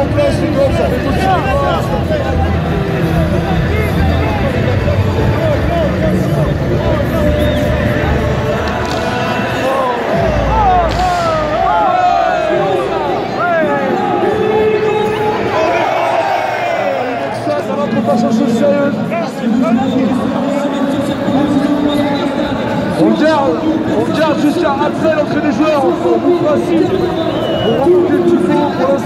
en place, les ça fait tout. On garde, on garde jusqu'à après l'entrée des joueurs. On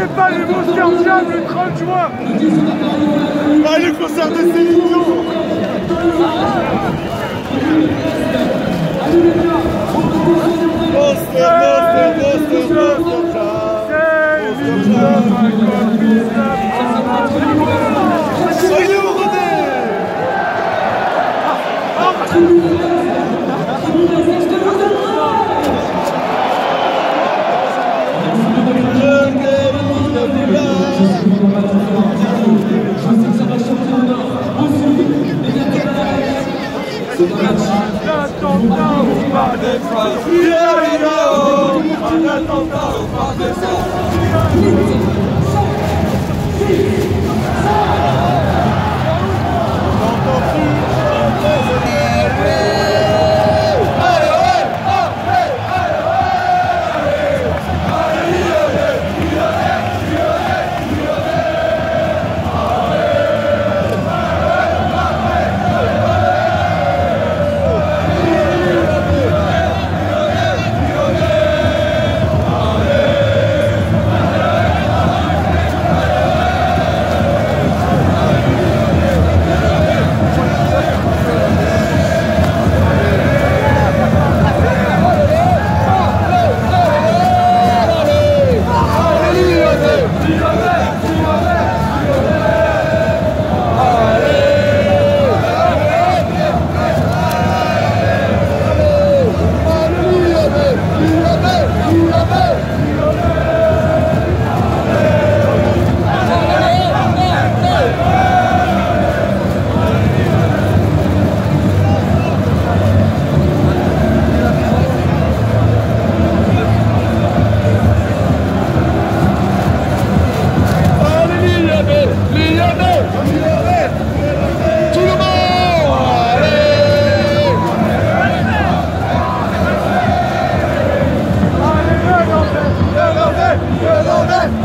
n'oubliez pas les mots Diam le 30 juin. Ah, le concert de Céline Dion. Monster, monster, monster, monster. Soyez Franz, hier, hier, Amen.